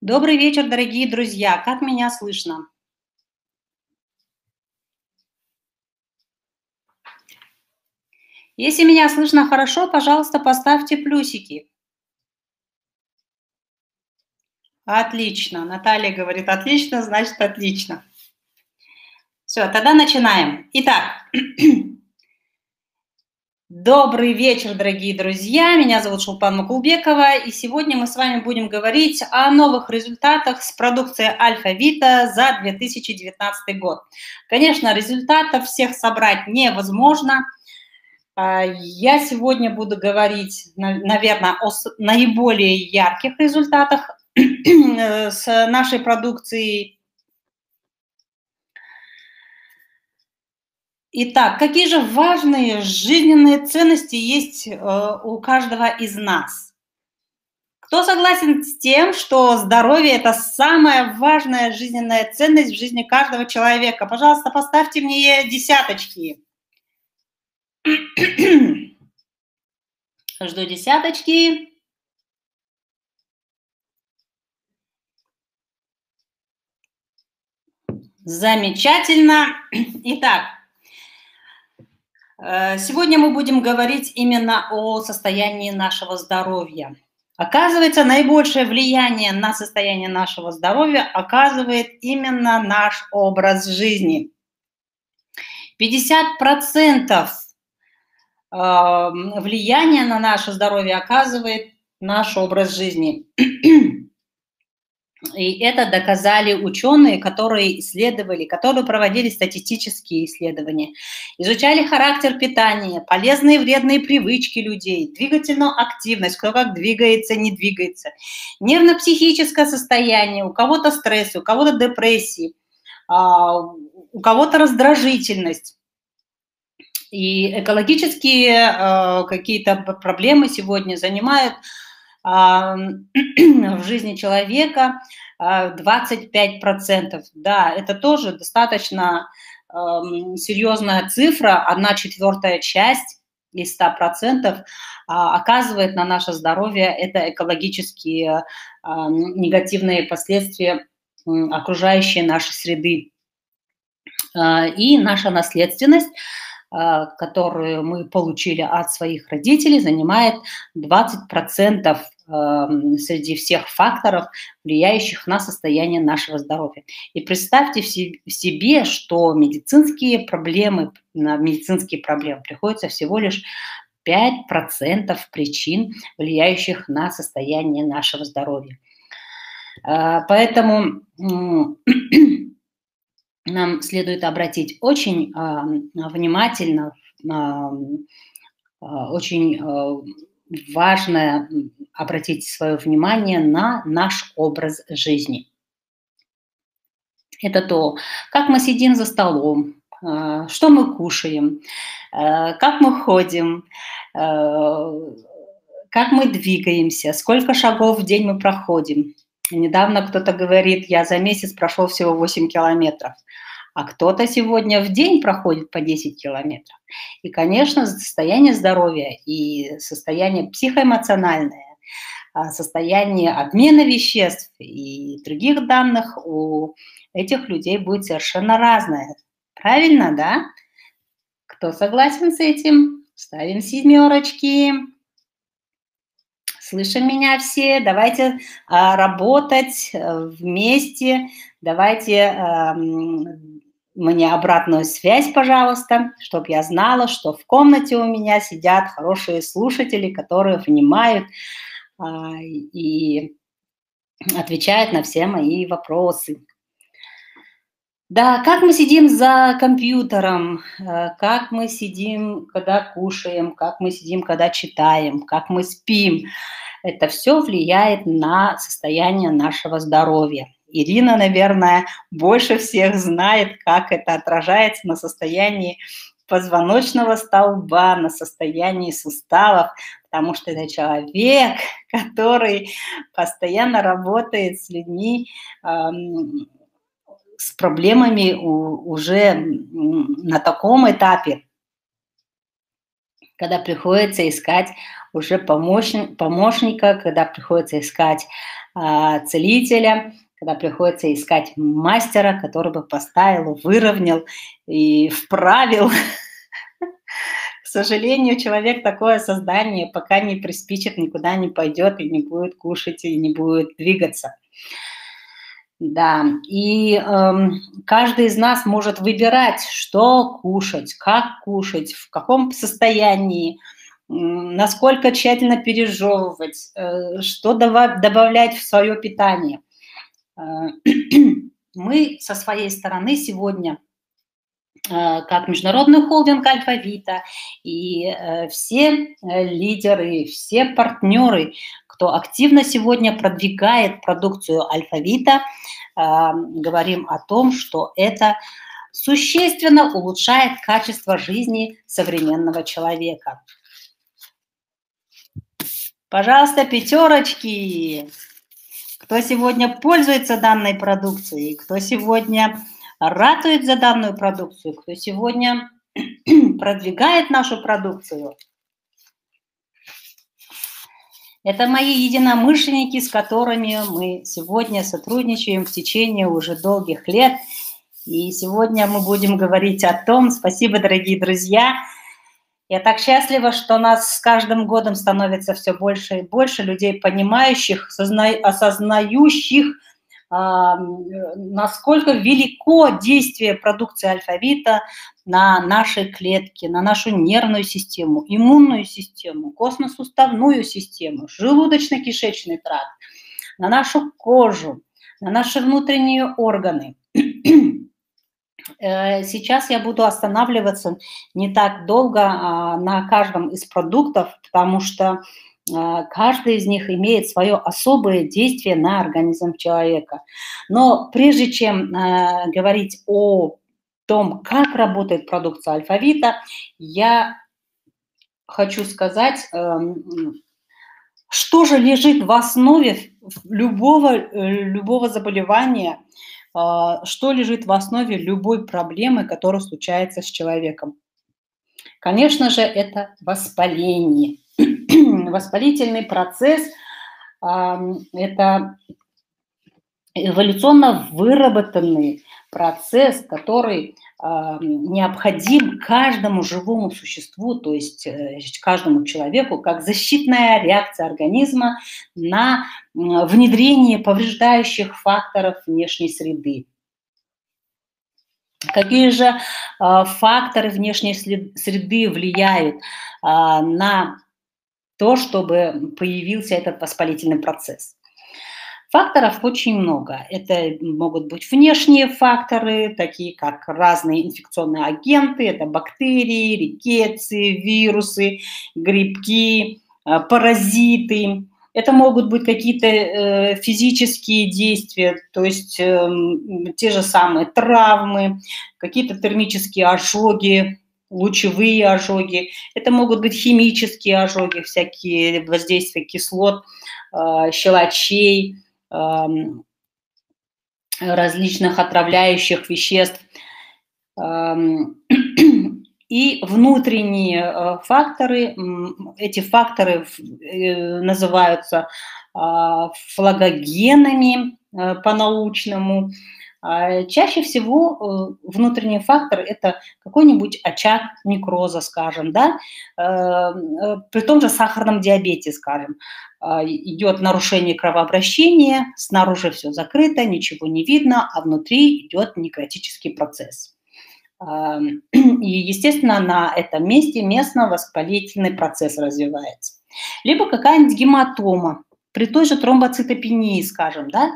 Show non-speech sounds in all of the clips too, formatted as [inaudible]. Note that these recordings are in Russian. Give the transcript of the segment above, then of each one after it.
Добрый вечер, дорогие друзья. Как меня слышно? Если меня слышно хорошо, пожалуйста, поставьте плюсики. Отлично. Наталья говорит, отлично, значит, отлично. Все, тогда начинаем. Итак, [clears throat] Добрый вечер, дорогие друзья. Меня зовут Шулпан Макулбекова, и сегодня мы с вами будем говорить о новых результатах с продукции Альфа-Вита за 2019 год. Конечно, результатов всех собрать невозможно. А, я сегодня буду говорить, наверное, о наиболее ярких результатах [clears throat] с нашей продукцией Итак, какие же важные жизненные ценности есть э, у каждого из нас? Кто согласен с тем, что здоровье – это самая важная жизненная ценность в жизни каждого человека? Пожалуйста, поставьте мне десяточки. [clears throat] Жду десяточки. Замечательно. [clears throat] Итак, сегодня мы будем говорить именно о состоянии нашего здоровья. Оказывается, наибольшее влияние на состояние нашего здоровья оказывает именно наш образ жизни. 50% эм, влияния на наше здоровье оказывает наш образ жизни. [clears throat] И это доказали ученые, которые исследовали, которые проводили статистические исследования, изучали характер питания, полезные и вредные привычки людей, двигательную активность, кто как двигается, не двигается, нервно-психическое состояние, у кого-то стресс, у кого-то депрессии, а, у кого-то раздражительность. И экологические а, какие-то проблемы сегодня занимают [clears throat] в жизни человека 25%. А, да, это тоже достаточно серьезная цифра, одна четвертая часть из 100% а, оказывает на наше здоровье это экологические негативные последствия окружающей нашей среды. А, и наша наследственность – а, которую мы получили от своих родителей, занимает 20% среди всех факторов, влияющих на состояние нашего здоровья. И представьте себе, что медицинские проблемы, на медицинские проблемы приходится всего лишь 5% причин, влияющих на состояние нашего здоровья. А, поэтому [clears throat] нам следует обратить очень а, внимательно, а, а, очень важно обратить свое внимание на наш образ жизни. Это то, как мы сидим за столом, что мы кушаем, как мы ходим, как мы двигаемся, сколько шагов в день мы проходим. Недавно кто-то говорит, я за месяц прошел всего 8 километров а кто-то сегодня в день проходит по 10 километров. И, конечно, состояние здоровья и состояние психоэмоциональное, а, состояние обмена веществ и других данных у этих людей будет совершенно разное. Правильно, да? Кто согласен с этим? Ставим семерочки. Слышим меня все. Давайте а, работать э, вместе. Давайте а, мне обратную связь, пожалуйста, чтобы я знала, что в комнате у меня сидят хорошие слушатели, которые внимают а, и отвечают на все мои вопросы. Да, как мы сидим за компьютером, э, как мы сидим, когда кушаем, как мы сидим, когда читаем, как мы спим. Это все влияет на состояние нашего здоровья. Ирина, наверное, больше всех знает, как это отражается на состоянии позвоночного столба, на состоянии суставов, потому что это человек, [laughs] который постоянно работает с людьми эм, с проблемами уже на таком этапе. когда приходится искать уже помощник, помощника, когда приходится искать э, целителя, когда приходится искать мастера, который бы поставил, выровнял и вправил. [laughs] К сожалению, человек такое создание, пока не приспичит, никуда не пойдет и не будет кушать, и не будет двигаться. Да, и э, каждый из нас может выбирать, что кушать, как кушать, в каком состоянии, насколько тщательно пережевывать, э, что добавлять в свое питание. Э, [clears throat] мы со своей стороны сегодня, э, как международный холдинг Альфавита и э, все лидеры, все партнеры, кто активно сегодня продвигает продукцию Альфавита, говорим о том, что это существенно улучшает качество жизни современного человека. Пожалуйста, пятерочки кто сегодня пользуется данной продукцией, кто сегодня ратует за данную продукцию, кто сегодня [clears throat] продвигает нашу продукцию. Это мои единомышленники, с которыми мы сегодня сотрудничаем в течение уже долгих лет. И сегодня мы будем говорить о том, спасибо, дорогие друзья, я так счастлива, что нас с каждым годом становится все больше и больше людей, понимающих, осознающих, насколько велико действие продукции алфавита на наши клетки, на нашу нервную систему, иммунную систему, костно-суставную систему, желудочно-кишечный тракт, на нашу кожу, на наши внутренние органы. Э, сейчас я буду останавливаться не так долго а, на каждом из продуктов, потому что каждый из них имеет свое особое действие на организм человека. Но прежде чем а, говорить о том, как работает продукция алфавита, я хочу сказать, эм, что же лежит в основе любого, э, любого заболевания – а, что лежит в основе любой проблемы, которая случается с человеком. Конечно же, это воспаление. [clears throat] Воспалительный процесс – это эволюционно выработанный процесс, который необходим каждому живому существу, то есть э, каждому человеку, как защитная реакция организма на внедрение повреждающих факторов внешней среды. Какие же а, факторы внешней среды влияют а, на то, чтобы появился этот воспалительный процесс? Факторов очень много. Это могут быть внешние факторы, такие как разные инфекционные агенты, это бактерии, рикеции, вирусы, грибки, э, паразиты. Это могут быть какие-то э, физические действия, то есть э, те же самые травмы, какие-то термические ожоги, лучевые ожоги. Это могут быть химические ожоги, всякие воздействия кислот, э, щелочей, различных отравляющих веществ. [clears throat] И внутренние э, факторы, эти факторы э, называются флагогенами по-научному, чаще всего э, внутренний фактор – это какой-нибудь очаг некроза, скажем, да, э, э, при том же сахарном диабете, скажем, а, идет нарушение кровообращения, снаружи все закрыто, ничего не видно, а внутри идет некротический процесс. А, [clears throat] и, естественно, на этом месте местно-воспалительный процесс развивается. Либо какая-нибудь гематома, при той же тромбоцитопении, скажем, да,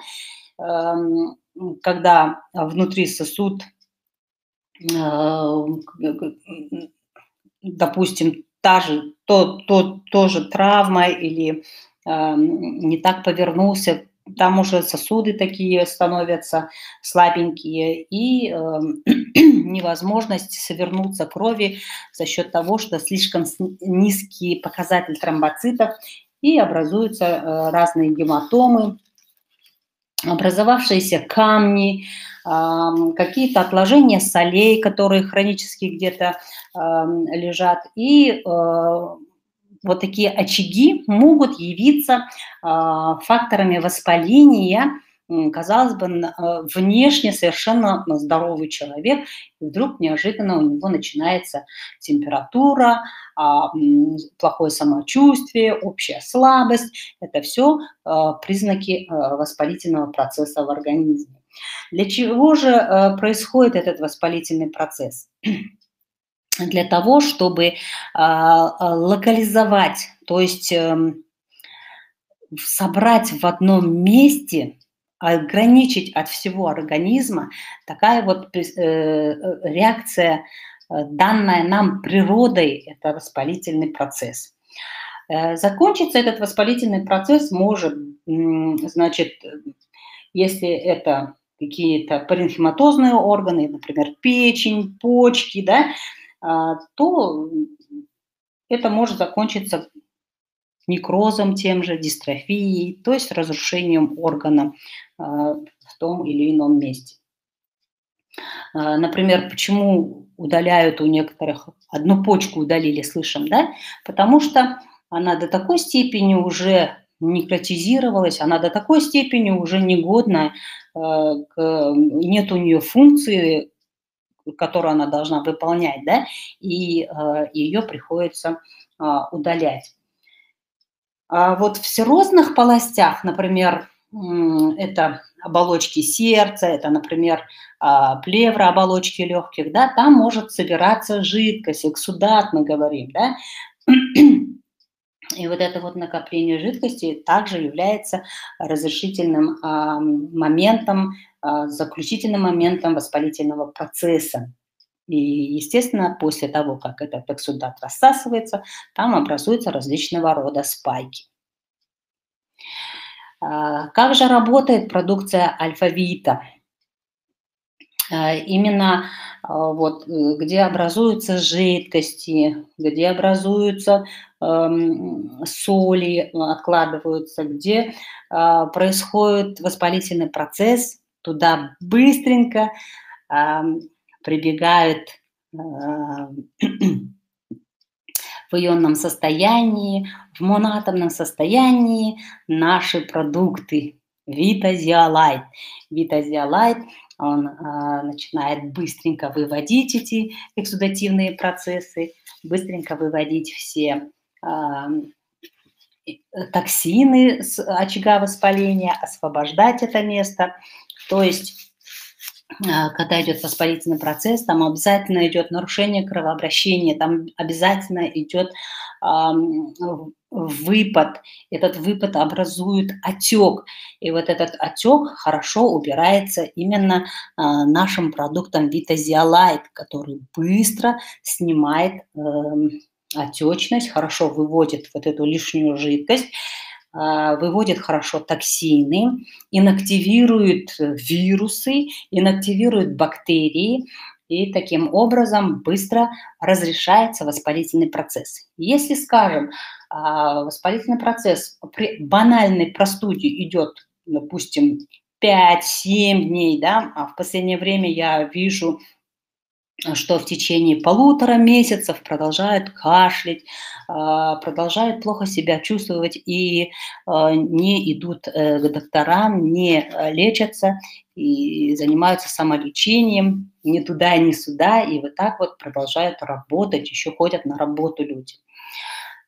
когда внутри сосуд, э, допустим, та же, то, то, тоже травма или э, не так повернулся, там уже сосуды такие становятся слабенькие, и э, [clears throat] невозможность совернуться крови за счет того, что слишком низкий показатель тромбоцитов, и образуются э, разные гематомы, образовавшиеся камни, какие-то отложения солей, которые хронически где-то лежат. И э, вот такие очаги могут явиться а, факторами воспаления, казалось бы, э, внешне совершенно здоровый человек, и вдруг неожиданно у него начинается температура, а, плохое самочувствие, общая слабость. Это все а, признаки э, воспалительного процесса в организме. Для чего же э, происходит этот воспалительный процесс? [clears throat] Для того, чтобы локализовать, то есть эм, собрать в одном месте ограничить от всего организма, такая вот э, реакция, э, данная нам природой, это воспалительный процесс. Э, закончится этот воспалительный процесс может, значит, если это какие-то паренхематозные органы, например, печень, почки, да, то это может закончиться некрозом тем же, дистрофией, то есть разрушением органа э, в том или ином месте. Э, например, почему удаляют у некоторых, одну почку удалили, слышим, да? Потому что она до такой степени уже некротизировалась, она до такой степени уже негодна, э, нет у нее функции, которую она должна выполнять, да, и ее приходится удалять. А вот в серозных полостях, например, это оболочки сердца, это, например, а, плевра оболочки легких, да, там может собираться жидкость, эксудат мы говорим, да, и вот это вот накопление жидкости также является разрешительным а, моментом, заключительным моментом воспалительного процесса. И, естественно, после того, как этот эксудат рассасывается, там образуются различного рода спайки. А, как же работает продукция альфавита? А, именно а, вот, э, где образуются жидкости, где образуются э, соли, откладываются, где э, происходит воспалительный процесс, туда быстренько э, прибегают э, [clears throat] в ионном состоянии, в монатомном состоянии наши продукты. Витазиалайт. Витазиалайт, он э, начинает быстренько выводить эти эксудативные процессы, быстренько выводить все э, токсины с очага воспаления, освобождать это место. То есть когда идет воспалительный процесс, там обязательно идет нарушение кровообращения, там обязательно идет выпад. Этот выпад образует отек. И вот этот отек хорошо убирается именно а, нашим продуктом Витазиалайт, который быстро снимает э, отечность, хорошо выводит вот эту лишнюю жидкость а, выводит хорошо токсины, инактивирует вирусы, инактивирует бактерии, и таким образом быстро разрешается воспалительный процесс. Если, скажем, а, воспалительный процесс при банальной простуде идет, допустим, 5-7 дней, да, а в последнее время я вижу что в течение полутора месяцев продолжают кашлять, а, продолжают плохо себя чувствовать и а, не идут э, к докторам, не э, лечатся и занимаются самолечением ни туда, ни сюда, и вот так вот продолжают работать, еще ходят на работу люди.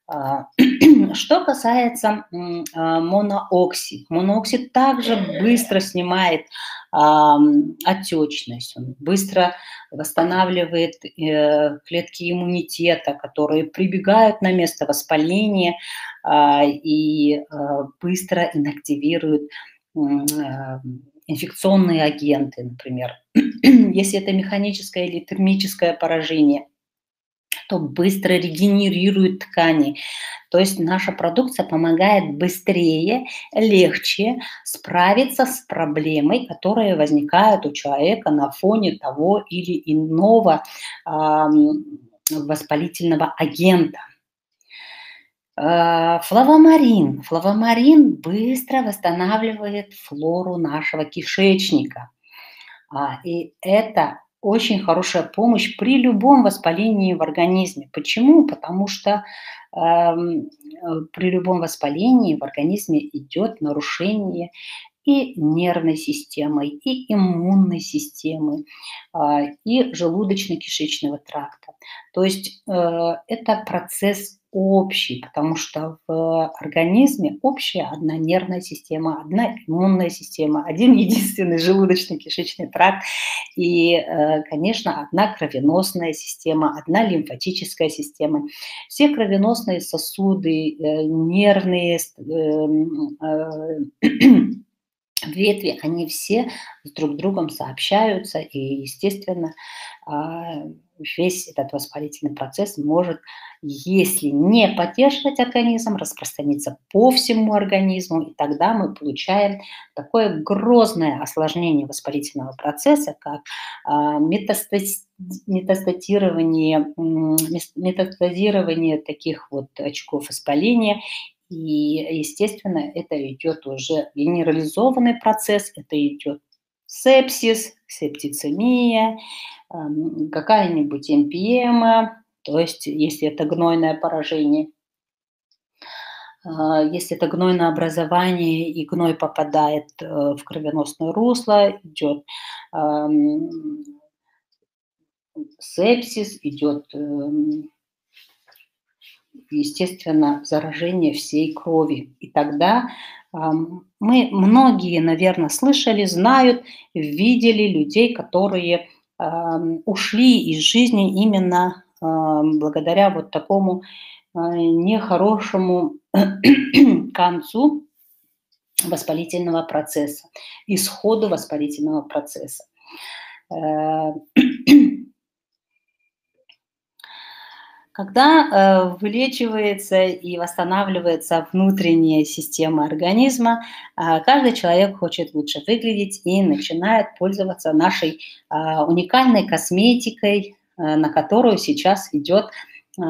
А, [clears throat] что касается моноокси, моноокси также быстро снимает отечность, он быстро восстанавливает э, клетки иммунитета, которые прибегают на место воспаления а, и а, быстро инактивируют инфекционные агенты, например. [clears throat] Если это механическое или термическое поражение – то быстро регенерирует ткани. То есть наша продукция помогает быстрее, легче справиться с проблемой, которая возникает у человека на фоне того или иного э, воспалительного агента. Э, флавомарин. Флавомарин быстро восстанавливает флору нашего кишечника. А, и это очень хорошая помощь при любом воспалении в организме. Почему? Потому что эм, э, при любом воспалении в организме идет нарушение и нервной системы, и иммунной системы, а, и желудочно-кишечного тракта. То есть э, это процесс общий, потому что в организме общая одна нервная система, одна иммунная система, один единственный желудочно-кишечный тракт и, э, конечно, одна кровеносная система, одна лимфатическая система. Все кровеносные сосуды, э, нервные, эм, ветви, они все с друг другом сообщаются, и, естественно, а, весь этот воспалительный процесс может, если не поддерживать организм, распространиться по всему организму, и тогда мы получаем такое грозное осложнение воспалительного процесса, как а, метастатирование, метастазирование таких вот очков воспаления и, естественно, это идет уже генерализованный процесс, это идет сепсис, септицемия, эм, какая-нибудь эмпиема, то есть если это гнойное поражение, а, если это гнойное образование и гной попадает э, в кровеносное русло, идет эм, сепсис, идет эм, естественно, заражение всей крови. И тогда мы, многие, наверное, слышали, знают, видели людей, которые ушли из жизни именно благодаря вот такому а, нехорошему [clears throat] концу воспалительного процесса, исходу воспалительного процесса. [clears throat] Когда э, вылечивается и восстанавливается внутренняя система организма, э, каждый человек хочет лучше выглядеть и начинает пользоваться нашей э, уникальной косметикой, э, на которую сейчас идет э,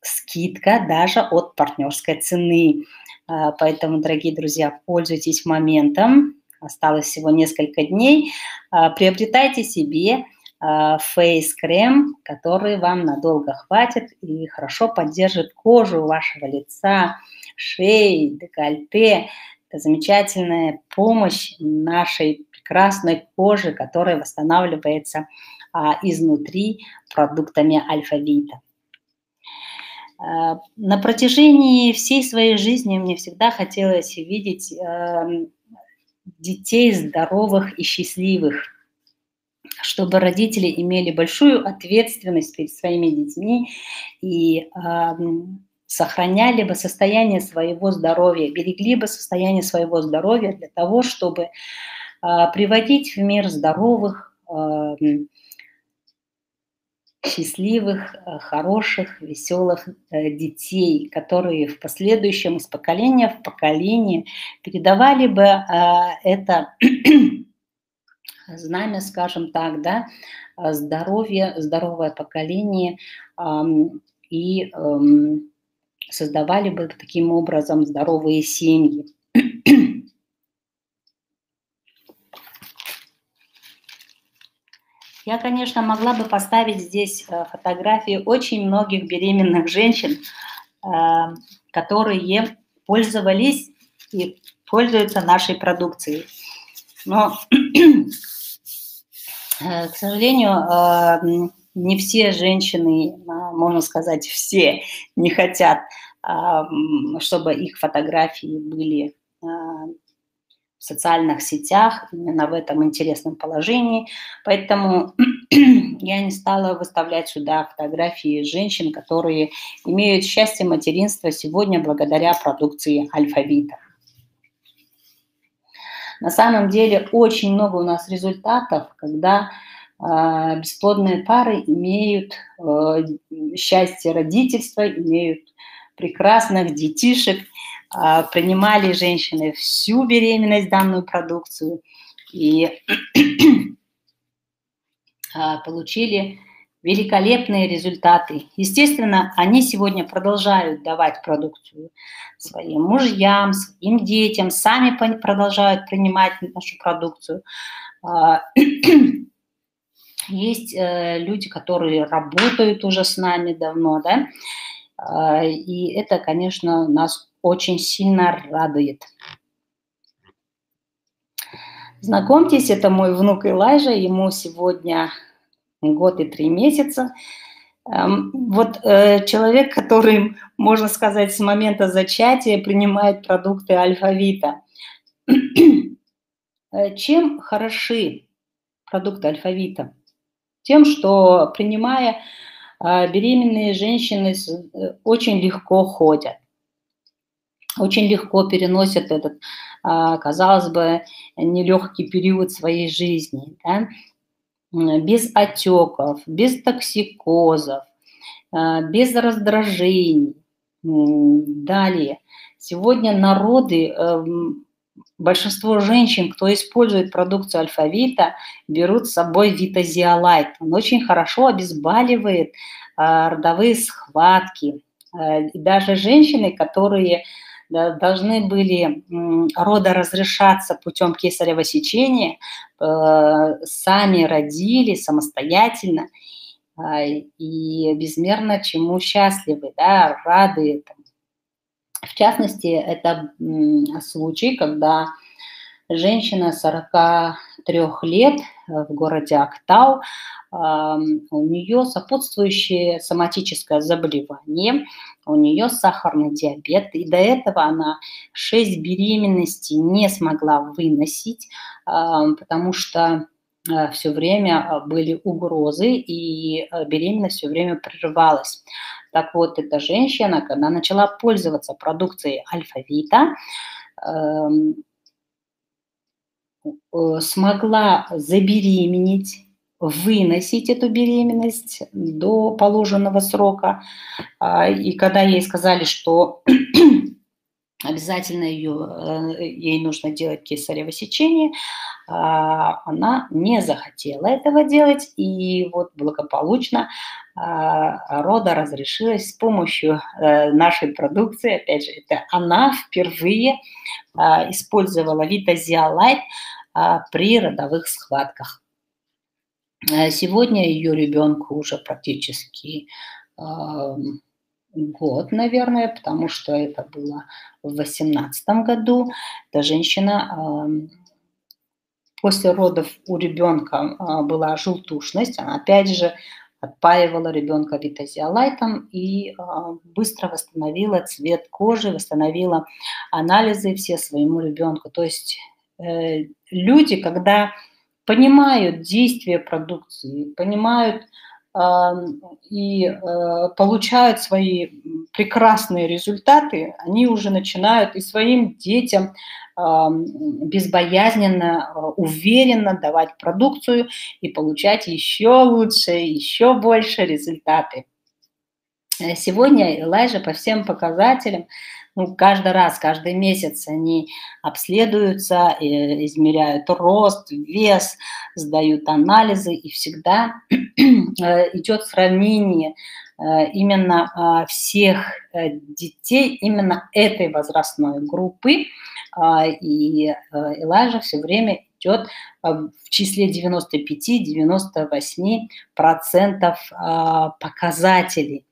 скидка даже от партнерской цены. Э, поэтому, дорогие друзья, пользуйтесь моментом. Осталось всего несколько дней. Э, приобретайте себе фейс-крем, который вам надолго хватит и хорошо поддержит кожу вашего лица, шеи, декольте. Это замечательная помощь нашей прекрасной кожи, которая восстанавливается а, изнутри продуктами альфа-вита. А, на протяжении всей своей жизни мне всегда хотелось видеть а, детей здоровых и счастливых – чтобы родители имели большую ответственность перед своими детьми и э, сохраняли бы состояние своего здоровья, берегли бы состояние своего здоровья для того, чтобы э, приводить в мир здоровых, э, счастливых, хороших, веселых детей, которые в последующем из поколения в поколение передавали бы это знамя, скажем так, да, а, здоровье, здоровое поколение и создавали бы таким образом здоровые семьи. [clears throat] Я, конечно, могла бы поставить здесь э, фотографии очень многих беременных женщин, э, которые пользовались и пользуются нашей продукцией. Но [clears throat] к сожалению, э, не все женщины, а, можно сказать, все не хотят, чтобы их фотографии были в социальных сетях, именно в этом интересном положении. Поэтому [clears throat] я не стала выставлять сюда фотографии женщин, которые имеют счастье материнства сегодня благодаря продукции Альфавита. На самом деле очень много у нас результатов, когда э, бесплодные пары имеют э, счастье родительства, имеют прекрасных детишек, э, принимали женщины всю беременность данную продукцию и [clears throat] получили великолепные результаты. Естественно, они сегодня продолжают давать продукцию своим мужьям, своим детям, сами продолжают принимать нашу продукцию. А, [clears throat] есть э, люди, которые работают уже с нами давно, да, а, и это, конечно, нас очень сильно радует. Знакомьтесь, это мой внук Илайжа, ему сегодня год и три месяца. Эм, вот э, человек, который, можно сказать, с момента зачатия принимает продукты алфавита. [clears throat] Э, чем хороши продукты алфавита? Тем, что принимая э, беременные женщины очень легко ходят, очень легко переносят этот, казалось бы, нелегкий период своей жизни. Да? Без отеков, без токсикозов, а, без раздражений. Далее. Сегодня народы, эм, большинство женщин, кто использует продукцию алфавита, берут с собой витазиалайт. Он очень хорошо обезболивает а, родовые схватки. Э, и даже женщины, которые должны были рода разрешаться путем кесарево сечения, э, сами родили самостоятельно а, и безмерно чему счастливы, да, рады этому. В частности, это случай, когда женщина 43 лет в городе Актау, у нее сопутствующее соматическое заболевание, у нее сахарный диабет, и до этого она 6 беременностей не смогла выносить, потому что э, все время э, были угрозы, и э, беременность все время прерывалась. Так вот, эта женщина, когда начала пользоваться продукцией альфавита, смогла забеременеть выносить эту беременность до положенного срока. А, и когда ей сказали, что [clears throat] обязательно ее, э, ей нужно делать кесарево сечение, а, она не захотела этого делать, и вот благополучно а, рода разрешилась с помощью э, нашей продукции. Опять же, это она впервые использовала Витазиалайт при родовых схватках. Э, сегодня ее ребенку уже практически год, наверное, потому что это было в 2018 году. Эта женщина после родов у ребенка а, была желтушность, она опять же отпаивала ребенка витазиолайтом и быстро восстановила цвет кожи, восстановила анализы все своему ребенку. То есть э, люди, когда понимают действие продукции, понимают и э, получают свои прекрасные результаты, они уже начинают и своим детям безбоязненно, э, уверенно давать продукцию и получать еще лучше, еще больше результаты. Э, сегодня Элайжа по всем показателям ну, каждый раз, каждый месяц они обследуются, измеряют рост, вес, сдают анализы, и всегда [clears throat] э, идет сравнение э, именно а, всех э, детей именно этой возрастной группы. А, и Элайжа все время идет в числе 95-98% а, показателей.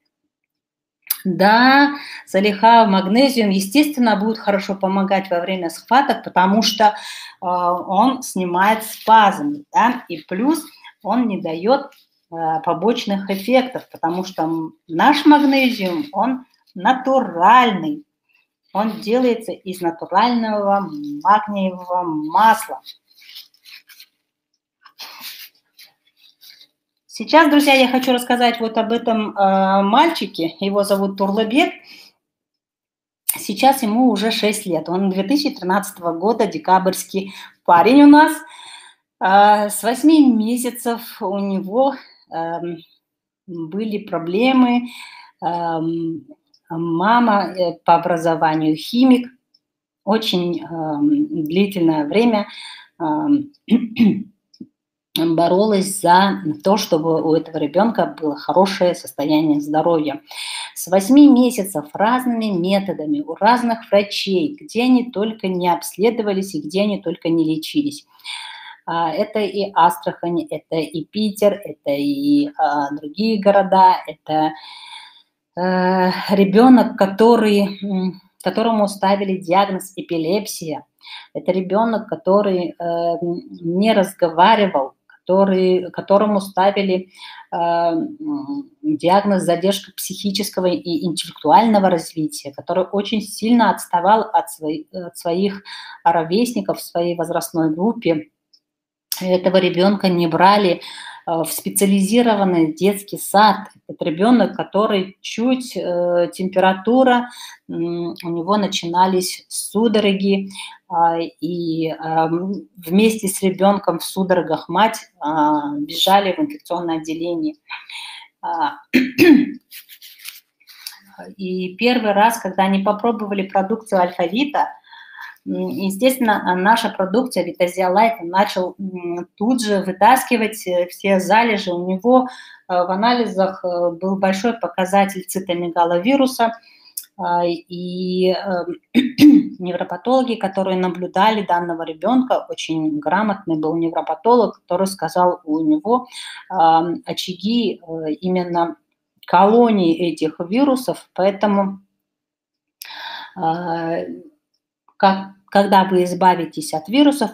Да, залиха, магнезиум, естественно, будет хорошо помогать во время схваток, потому что э, он снимает спазм, да, и плюс он не дает э, побочных эффектов, потому что наш магнезиум, он натуральный, он делается из натурального магниевого масла. Сейчас, друзья, я хочу рассказать вот об этом э, мальчике. Его зовут Турлыбек. Сейчас ему уже 6 лет. Он 2013 года, декабрьский парень у нас. Э, с 8 месяцев у него э, были проблемы. Э, мама по образованию химик. Очень э, длительное время э, [clears throat] боролась за то, чтобы у этого ребенка было хорошее состояние здоровья. С 8 месяцев разными методами у разных врачей, где они только не обследовались и где они только не лечились. А, это и Астрахань, это и Питер, это и а, другие города, это э, ребенок, который, которому ставили диагноз эпилепсия, это ребенок, который э, не разговаривал, который, которому ставили э, диагноз задержка психического и интеллектуального развития, который очень сильно отставал от, своих, от своих ровесников в своей возрастной группе. Этого ребенка не брали Э, в специализированный детский сад. Это ребенок, который чуть э, температура, у него начинались судороги, э, и э, вместе с ребенком в судорогах мать э, бежали в инфекционное отделение. А, и первый раз, когда они попробовали продукцию альфавита, Естественно, наша продукция Витазия Лайт начал тут же вытаскивать э, все залежи. У него э, в анализах э, был большой показатель цитомегаловируса, а, и [clears throat] невропатологи, которые наблюдали данного ребенка, очень грамотный был невропатолог, который сказал, у него очаги именно колонии этих вирусов, поэтому как когда вы избавитесь от вирусов,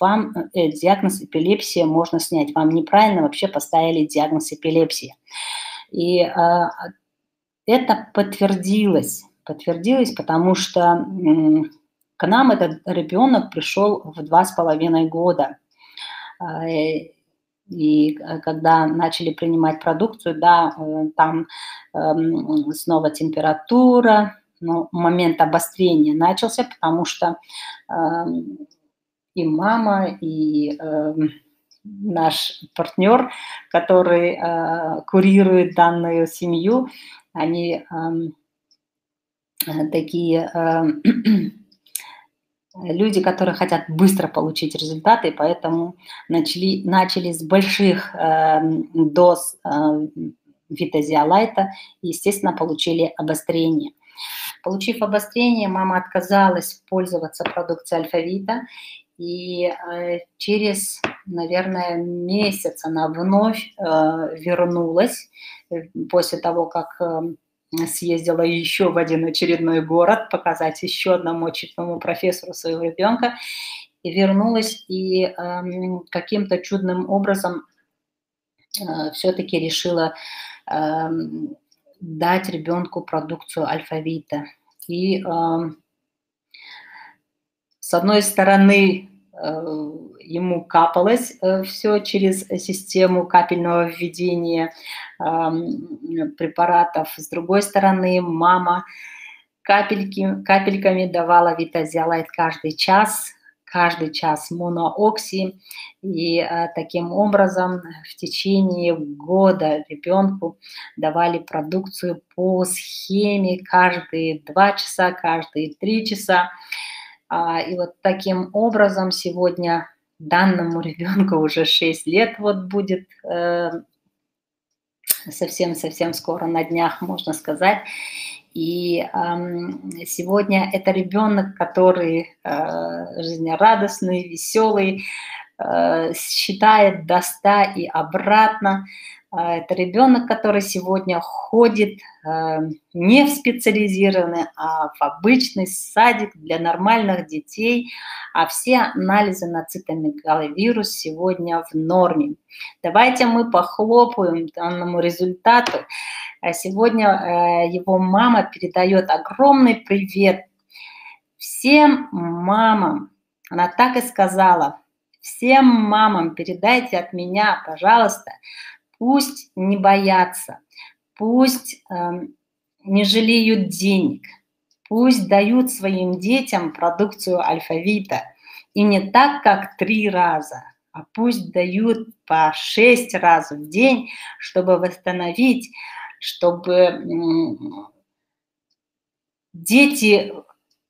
вам э, диагноз эпилепсия можно снять. Вам неправильно вообще поставили диагноз эпилепсия. И э, это подтвердилось. Подтвердилось, потому что к нам этот ребенок пришел в два с половиной года. Э, и когда начали принимать продукцию, да, э, там эм, снова температура, ну, момент обострения начался, потому что э, и мама, и э, наш партнер, который э, курирует данную семью, они эм, такие э, [clears throat] люди, которые хотят быстро получить результаты, поэтому начали, начали с больших э, доз э, витазиолайта и, естественно, получили обострение. Получив обострение, мама отказалась пользоваться продукцией альфавита, и э, через, наверное, месяц она вновь э, вернулась э, после того, как съездила еще в один очередной город показать еще одному очередному профессору своего ребенка, и вернулась и эм, каким-то чудным образом все-таки решила эм, дать ребенку продукцию алфавита. И э, с одной стороны, э, ему капалось э, все через систему капельного введения э, препаратов. С другой стороны, мама капельки, капельками давала витазиалайт каждый час, каждый час моноокси, и а, таким образом в течение года ребенку давали продукцию по схеме каждые два часа, каждые три часа. А, и вот таким образом сегодня данному ребенку уже 6 лет вот будет совсем-совсем скоро на днях, можно сказать. И э, сегодня это ребенок, который э, жизнерадостный, веселый, э, считает до 100 и обратно. Э, это ребенок, который сегодня ходит э, не в специализированный, а в обычный садик для нормальных детей, а все анализы на цитомегаловирус сегодня в норме. Давайте мы похлопаем данному результату. А сегодня э, его мама передает огромный привет всем мамам. Она так и сказала. Всем мамам передайте от меня, пожалуйста, пусть не боятся, пусть э, не жалеют денег, пусть дают своим детям продукцию алфавита. И не так, как три раза, а пусть дают по шесть раз в день, чтобы восстановить чтобы дети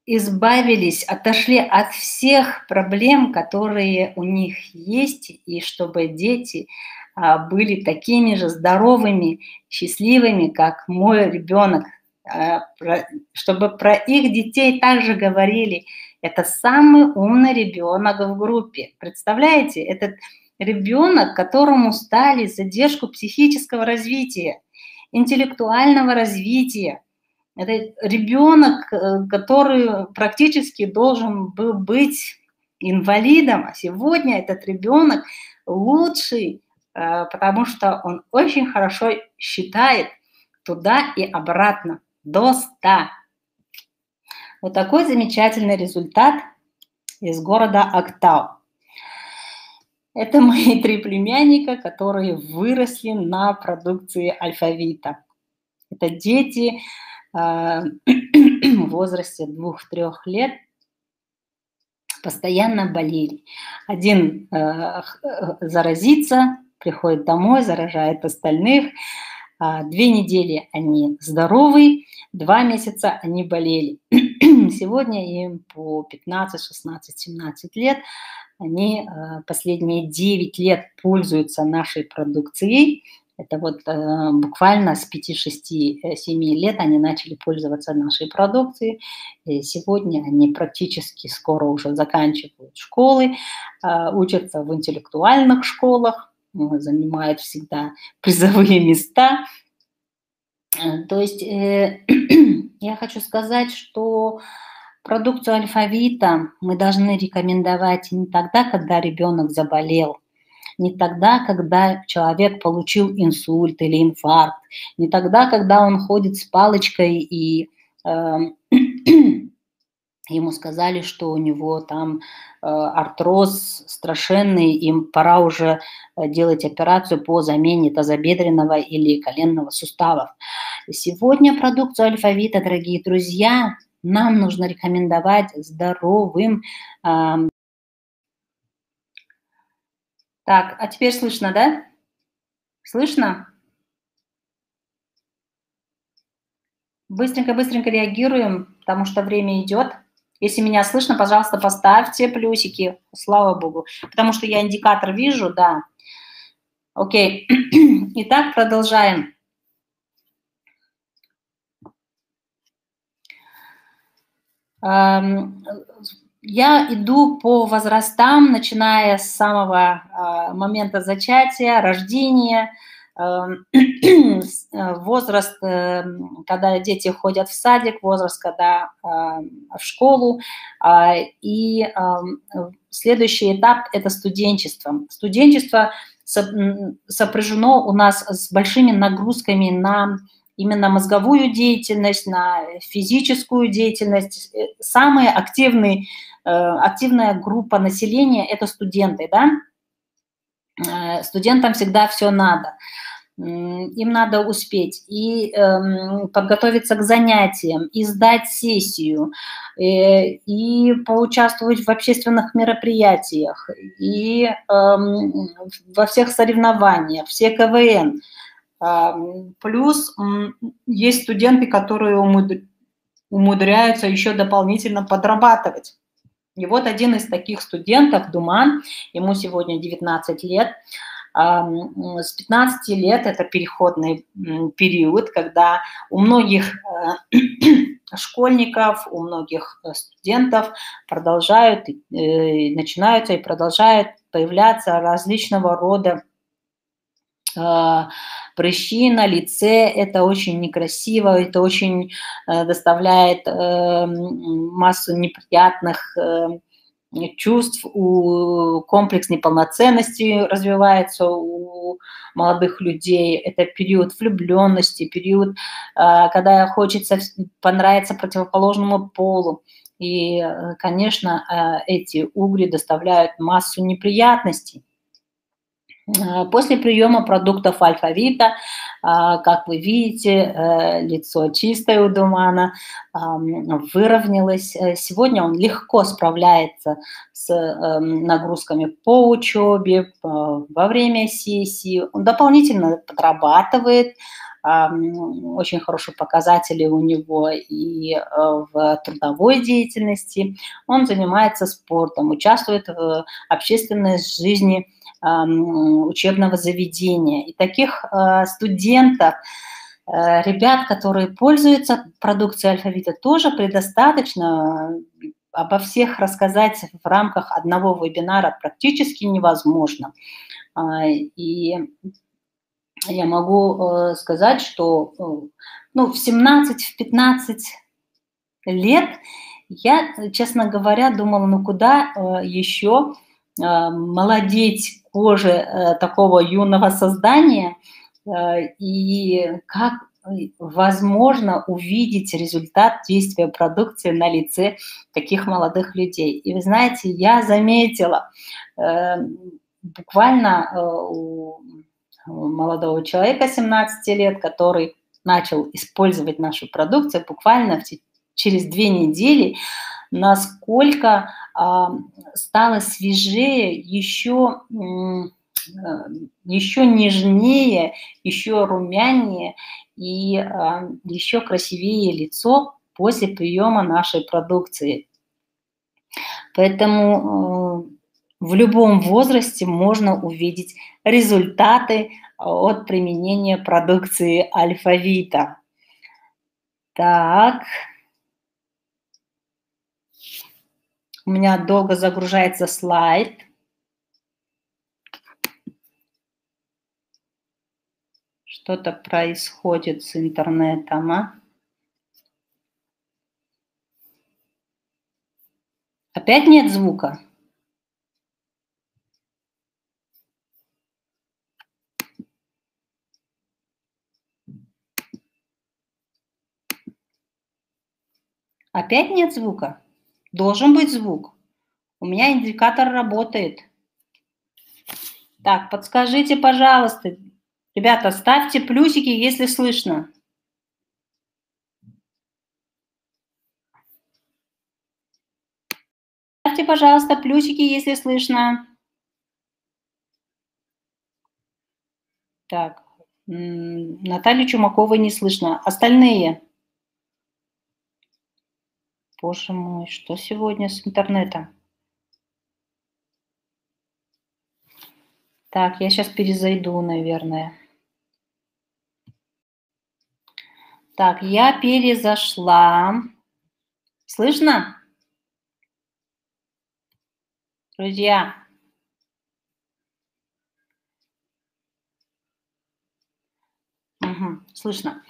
избавились, отошли от всех проблем, которые у них есть, и чтобы дети были такими же здоровыми, счастливыми, как мой ребенок, а, чтобы про их детей также говорили, это самый умный ребенок в группе. Представляете, этот ребенок, которому стали задержку психического развития, интеллектуального развития. Это ребенок, э, который практически должен был быть инвалидом, а сегодня этот ребенок лучший потому что он очень хорошо считает туда и обратно, до 100. Вот такой замечательный результат из города Актау. Это мои три племянника, которые выросли на продукции алфавита. Это дети э, [clears throat] в возрасте двух-трех лет постоянно болели. Один э, заразится, приходит домой, заражает остальных. А, две недели они здоровы, два месяца они болели. [clears throat] Сегодня им по 15, 16, 17 лет. Они а, последние 9 лет пользуются нашей продукцией. Это вот э, буквально с 5, 6, 7 лет они начали пользоваться нашей продукцией. И сегодня они практически скоро уже заканчивают школы, э, учатся в интеллектуальных школах, занимает всегда [laughs] призовые места. Э, то есть э, [clears throat] я хочу сказать, что продукцию алфавита мы должны рекомендовать не тогда, когда ребенок заболел, не тогда, когда человек получил инсульт или инфаркт, не тогда, когда он ходит с палочкой и э, [clears throat] ему сказали, что у него там э, артроз страшенный, им пора уже э, делать операцию по замене тазобедренного или коленного суставов. Сегодня продукцию альфавита, дорогие друзья, нам нужно рекомендовать здоровым. Так, а теперь слышно, да? Слышно? Быстренько-быстренько реагируем, потому что время идет. Если меня слышно, пожалуйста, поставьте плюсики, слава богу, потому что я индикатор вижу, да. Окей, [clears throat] итак, продолжаем. Эм, я иду по возрастам, начиная с самого а, момента зачатия, рождения, Эм, [clears throat] э, возраст, эм, когда дети ходят в садик, возраст, когда эм, в школу. А, и следующий этап – это студенчество. Студенчество сопряжено у нас с большими нагрузками на именно мозговую деятельность, на физическую деятельность. Э, самая э, активная группа населения – это студенты, да? Студентам всегда все надо им надо успеть и э, подготовиться к занятиям, и сдать сессию, э, и поучаствовать в общественных мероприятиях, и э, во всех соревнованиях, все КВН. Э, плюс э, есть студенты, которые умудряются еще дополнительно подрабатывать. И вот один из таких студентов, Думан, ему сегодня 19 лет, с 15 лет это переходный период, когда у многих э, [clears throat] школьников, у многих э, студентов продолжают, э, начинаются и продолжают появляться различного рода прыщи на лице, это очень некрасиво, это очень доставляет массу неприятных чувств, у комплекс неполноценности развивается у молодых людей. Это период влюбленности, период, а, когда хочется понравиться противоположному полу. И, э, конечно, а, эти угли доставляют массу неприятностей. Э, после приема продуктов алфавита, а, как вы видите, э, лицо чистое у Думана, выровнялось. Э, сегодня он легко справляется с нагрузками по учебе, во время сессии. Он дополнительно подрабатывает, очень хорошие показатели у него и в трудовой деятельности. Он занимается спортом, участвует в общественной жизни учебного заведения. И таких э, студентов, э, ребят, которые пользуются продукцией алфавита, тоже предостаточно. Обо всех рассказать в рамках одного вебинара практически невозможно. А, и я могу э, сказать, что ну, в 17-15 лет я, честно говоря, думала, ну куда еще молодеть кожи э, такого юного создания э, и как возможно увидеть результат действия продукции на лице таких молодых людей. И вы знаете, я заметила э, буквально у молодого человека 17 лет, который начал использовать нашу продукцию, буквально через две недели насколько стало свежее, еще, э, еще нежнее, еще румянее и а, еще красивее лицо после приема нашей продукции. Поэтому э, в любом возрасте можно увидеть результаты от применения продукции алфавита. Так. У меня долго загружается слайд. Что-то происходит с интернетом, а? Опять нет звука? Опять нет звука? Должен быть звук. У меня индикатор работает. Так, подскажите, пожалуйста, ребята, ставьте плюсики, если слышно. Ставьте, пожалуйста, плюсики, если слышно. Так, Наталью Чумаковой не слышно. Остальные? Боже мой, что сегодня с интернетом? Так, я сейчас перезайду, наверное. Так, я перезашла. Слышно? Друзья. Угу, слышно.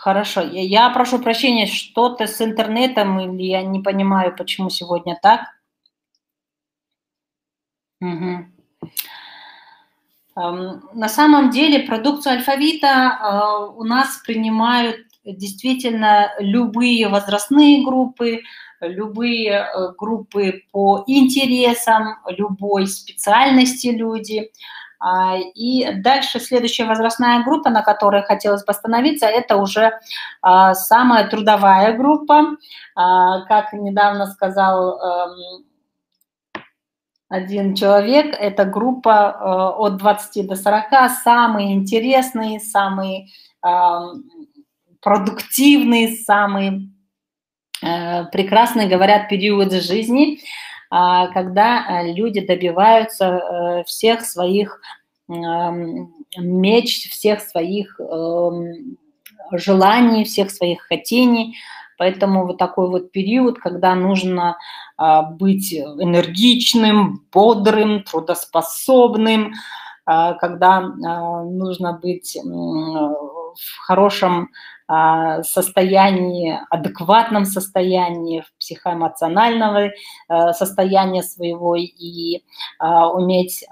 Хорошо. Я прошу прощения, что-то с интернетом, или я не понимаю, почему сегодня так. Угу. На самом деле продукцию алфавита а, у нас принимают действительно любые возрастные группы, любые э, группы по интересам, любой специальности люди. А, и дальше следующая возрастная группа, на которой хотелось бы остановиться, это уже а, самая трудовая группа. А, как недавно сказал эм, один человек, это группа от 20 до 40, самые интересные, самые продуктивные, самые э, прекрасные, говорят, периоды жизни – когда э, люди добиваются э, всех своих меч, всех своих эм, желаний, всех своих хотений. Поэтому вот такой вот период, когда нужно а, быть энергичным, бодрым, трудоспособным, а, когда нужно быть в хорошем а, состоянии, адекватном состоянии, в психоэмоционального э, состояния своего и а, уметь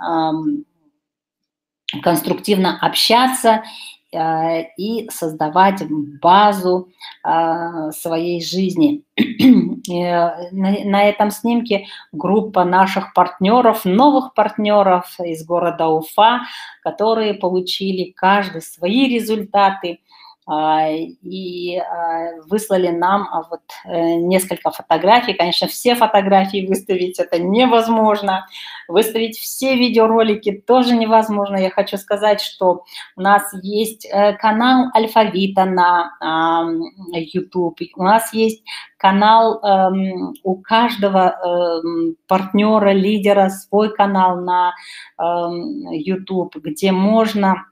конструктивно общаться и создавать базу э, своей жизни. [clears throat] Э, на этом снимке группа наших партнеров, новых партнеров из города Уфа, которые получили каждый свои результаты – а, и а, выслали нам а, вот э, несколько фотографий. Конечно, все фотографии выставить это невозможно. Выставить все видеоролики тоже невозможно. Я хочу сказать, что у нас есть э, канал Алфавита на YouTube, у нас есть канал эм, у каждого эм, партнера, лидера свой канал на эм, YouTube, где можно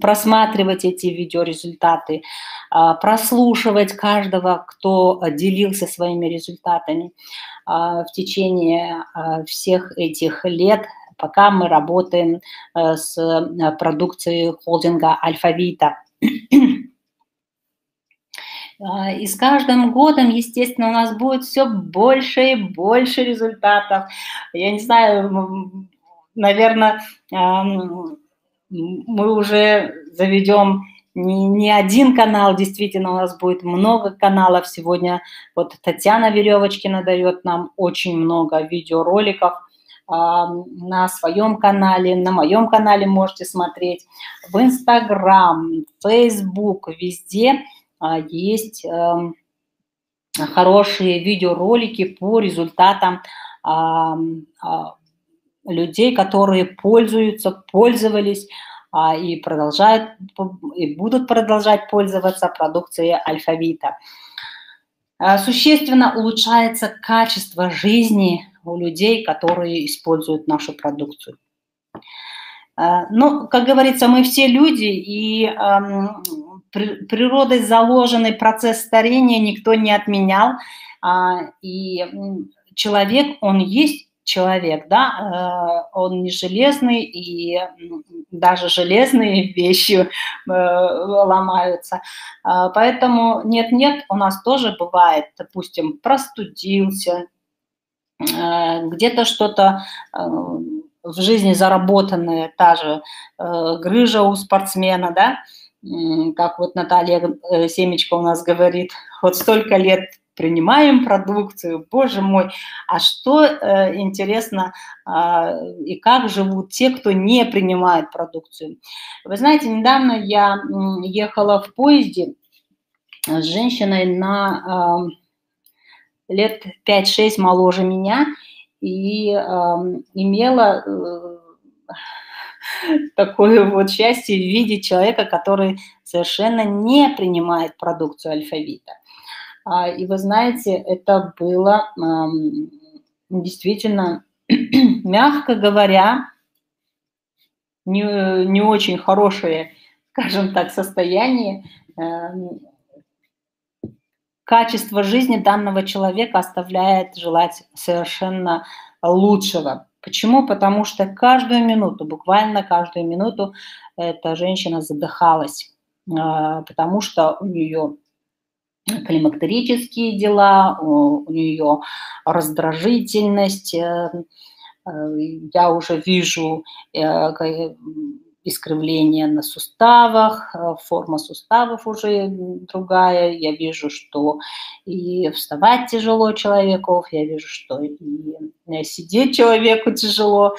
просматривать эти видеорезультаты, а, прослушивать каждого, кто делился своими результатами а, в течение всех этих лет, пока мы работаем э, с э, продукцией холдинга «Альфавита». И с каждым годом, естественно, у нас будет все больше и больше результатов. Я не знаю, наверное, мы уже заведем не, один канал, действительно, у нас будет много каналов. Сегодня вот Татьяна Веревочкина дает нам очень много видеороликов на своем канале, на моем канале можете смотреть, в Инстаграм, Фейсбук, везде а, есть хорошие видеоролики по результатам людей, которые пользуются, пользовались а, и продолжают и будут продолжать пользоваться продукцией Альфавита. А, существенно улучшается качество жизни у людей, которые используют нашу продукцию. А, ну, как говорится, мы все люди, и эм, природой заложенный процесс старения никто не отменял. Э, и человек, он есть человек, да, э, он не железный, и даже железные [laughs] вещи э, ломаются. Э, поэтому нет-нет, у нас тоже бывает, допустим, простудился, где-то что-то в жизни заработанное, та же грыжа у спортсмена, да, как вот Наталья Семечко у нас говорит, вот столько лет принимаем продукцию, боже мой, а что э, интересно э, и как живут те, кто не принимает продукцию. Вы знаете, недавно я ехала в поезде с женщиной на э, лет 5-6 моложе меня и э, имела э, [laughs] такое вот счастье видеть человека, который совершенно не принимает продукцию алфавита. А, и вы знаете, это было действительно, [clears throat] мягко говоря, не, не очень хорошее, [laughs] скажем так, состояние. Эм, качество жизни данного человека оставляет желать совершенно лучшего. Почему? Потому что каждую минуту, буквально каждую минуту эта женщина задыхалась, а, потому что у нее климактерические дела, у нее раздражительность, э, э, я уже вижу э, искривление на суставах, форма суставов уже другая, я вижу, что и вставать тяжело человеку, я вижу, что и сидеть человеку тяжело,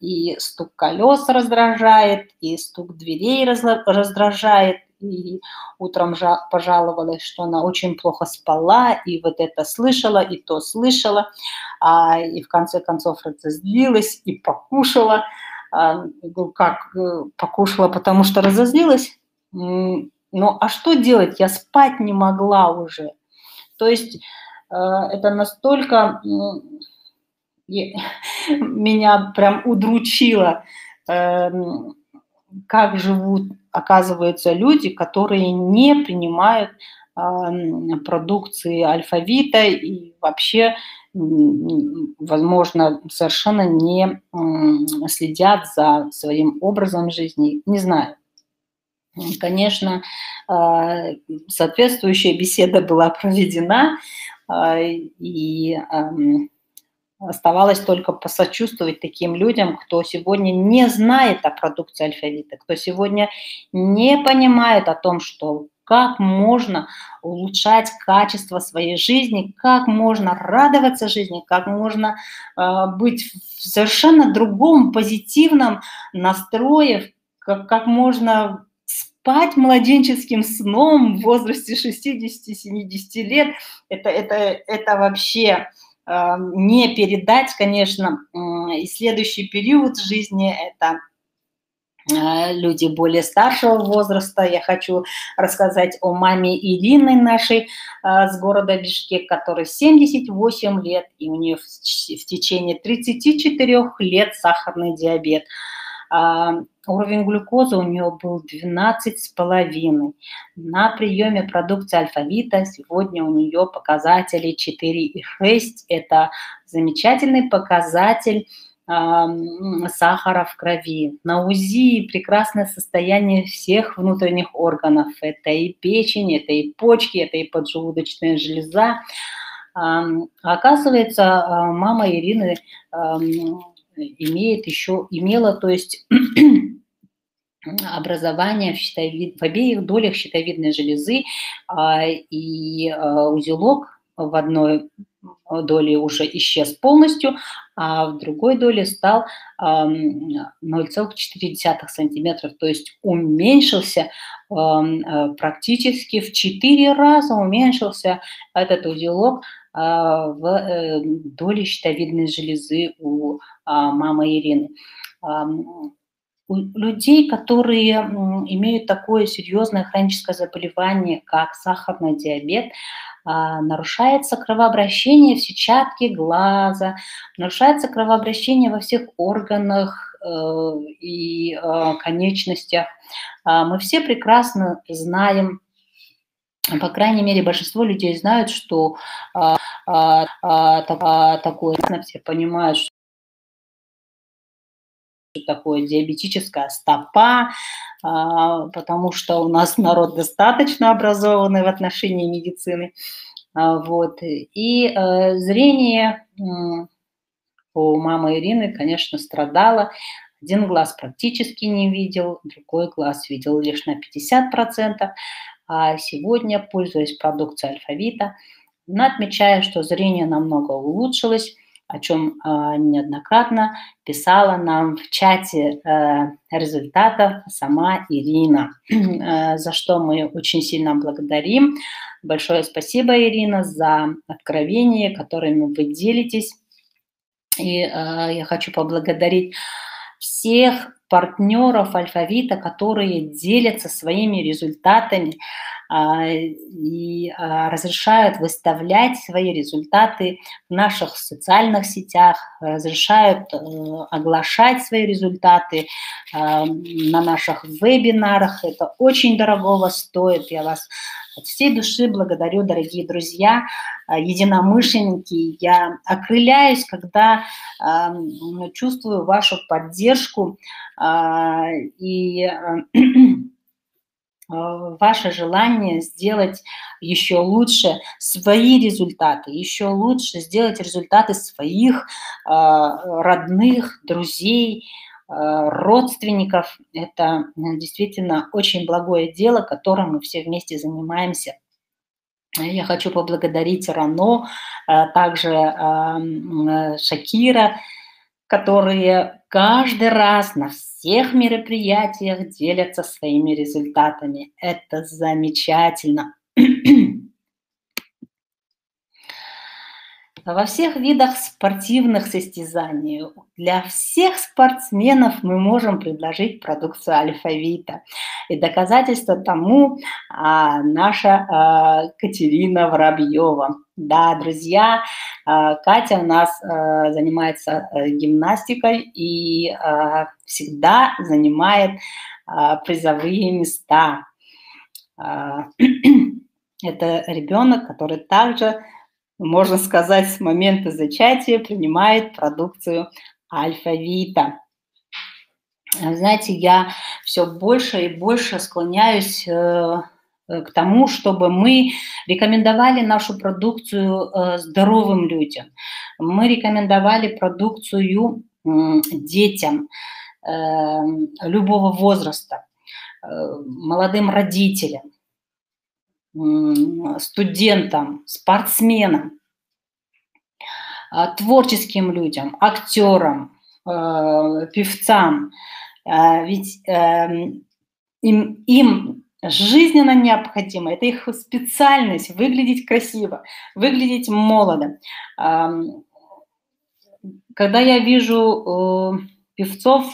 и стук колес раздражает, и стук дверей раздражает, и утром пожаловалась, что она очень плохо спала, и вот это слышала, и то слышала, а, и в конце концов разозлилась и покушала. А, как э, покушала, потому что разозлилась? Ну, а что делать? Я спать не могла уже. То есть э, это настолько [laughs] меня прям удручило, эм, как живут оказываются люди, которые не принимают продукции алфавита и вообще, возможно, совершенно не следят за своим образом жизни. Не знаю. Конечно, а, соответствующая беседа была проведена, а, и оставалось только посочувствовать таким людям, кто сегодня не знает о продукции альфавита, кто сегодня не понимает о том, что как можно улучшать качество своей жизни, как можно радоваться жизни, как можно э, быть в совершенно другом позитивном настрое, как, как можно спать младенческим сном в возрасте 60-70 лет. Это, это, это вообще не передать, конечно. И следующий период жизни – это Э, люди более старшего возраста. Я хочу рассказать о маме Ирины нашей э, с города Бишкек, которой 78 лет, и у нее в течение 34 лет сахарный диабет. А, уровень глюкозы у нее был 12,5. На приеме продукции алфавита сегодня у нее показатели 4,6. Это замечательный показатель сахара в крови. На УЗИ прекрасное состояние всех внутренних органов. Это и печень, это и почки, это и поджелудочная железа. Оказывается, а, мама Ирины имеет еще, имела, то есть [clears throat] образование в, щитовид, в обеих долях щитовидной железы а, и а, узелок в одной доли уже исчез полностью, а в другой доле стал 0,4 сантиметров, то есть уменьшился э, практически в 4 раза уменьшился этот узелок а, в э, доле щитовидной железы у а, мамы Ирины людей, которые имеют такое серьезное хроническое заболевание, как сахарный диабет, а, нарушается кровообращение в сетчатке глаза, нарушается кровообращение во всех органах э, и э, конечностях. А, мы все прекрасно знаем, по крайней мере, большинство людей знают, что а, такое, все понимают, что такое диабетическая стопа, а, потому что у нас [laughs] народ достаточно образованный в отношении медицины. А, вот. И э, зрение у мамы Ирины, конечно, страдало. Один глаз практически не видел, другой глаз видел лишь на 50%. А сегодня, пользуясь продукцией алфавита, она отмечает, что зрение намного улучшилось, о чем э, неоднократно писала нам в чате э, результатов сама Ирина, [clears throat] э, за что мы очень сильно благодарим. Большое спасибо, Ирина, за откровение, которыми вы делитесь. И э, я хочу поблагодарить всех партнеров алфавита, которые делятся своими результатами а, и а, разрешают выставлять свои результаты в наших социальных сетях, разрешают э, оглашать свои результаты а, на наших вебинарах. Это очень дорогого стоит. Я вас от всей души благодарю, дорогие друзья, единомышленники. Я окрыляюсь, когда чувствую вашу поддержку и Э, [clears throat] ваше желание сделать еще лучше свои результаты, еще лучше сделать результаты своих э, родных, друзей, э, родственников. Это действительно очень благое дело, которым мы все вместе занимаемся. Я хочу поблагодарить Рано, также Шакира, которые каждый раз на всех мероприятиях делятся своими результатами. Это замечательно. [clears throat] Во всех видах спортивных состязаний для всех спортсменов мы можем предложить продукцию алфавита. И доказательство тому а, наша а, Катерина Воробьева. Да, друзья, а, Катя у нас а, занимается а, гимнастикой и а, всегда занимает призовые места. [clears throat] Это ребенок, который также можно сказать, с момента зачатия принимает продукцию альфа-вита. Знаете, я все больше и больше склоняюсь э, к тому, чтобы мы рекомендовали нашу продукцию здоровым людям. Мы рекомендовали продукцию детям любого возраста, молодым родителям, студентам, спортсменам, творческим людям, актерам, певцам. Ведь эм, им, им жизненно необходимо, это их специальность, выглядеть красиво, выглядеть молодо. Когда я вижу э, певцов,